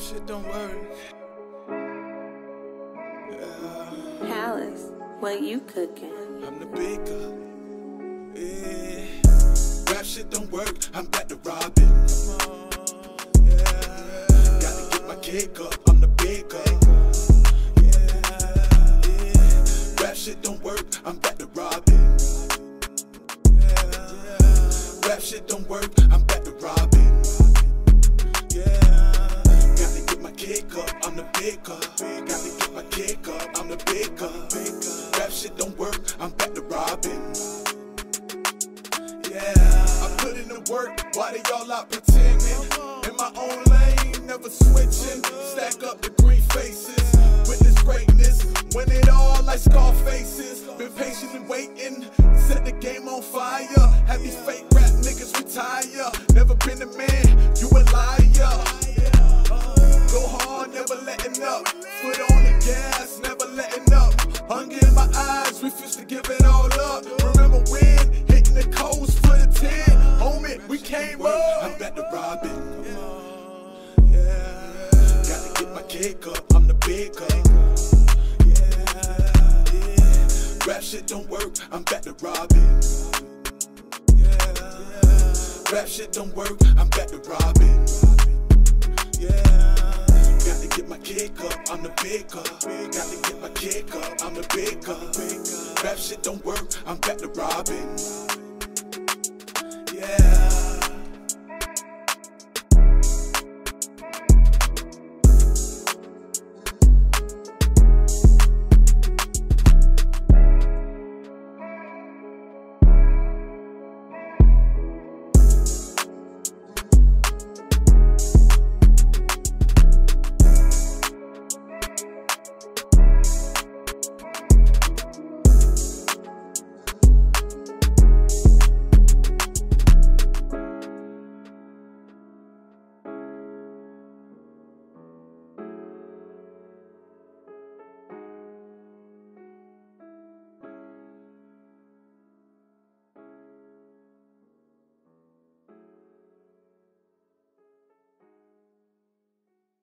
shit don't work. Yeah, Palaze, what you cooking? I'm the baker. Yeah. Rap shit don't work. I'm back to robbing. Yeah. Gotta get my cake up. I'm the baker. Yeah. Yeah. Rap shit don't work. I'm back to robbing. Yeah. Rap shit don't work. I'm back to robbing. Up. I'm the baker. Gotta get my kick up. I'm the baker. Rap shit don't work. I'm back to robbing. Yeah. I put in the work. Why they all out pretending? In my own lane, never switching. Stack up the green faces. Witness greatness. Win it all like scar faces. Been patiently waiting. Set the game on fire. Have these fake rap niggas retire. Never been a man. Refuse to give it all up. Remember when hitting the coast for the 10. Homie, we came up. I'm back to robbing. Yeah. Gotta get my cake up, I'm the baker. Yeah. Yeah. Rap shit don't work, I'm back to robbing. Yeah. Rap shit don't work, I'm back to robbing. Yeah. Gotta get my cake up, I'm the baker. Gotta get my cake up, I'm the baker. Rap shit don't work, I'm back to robbing.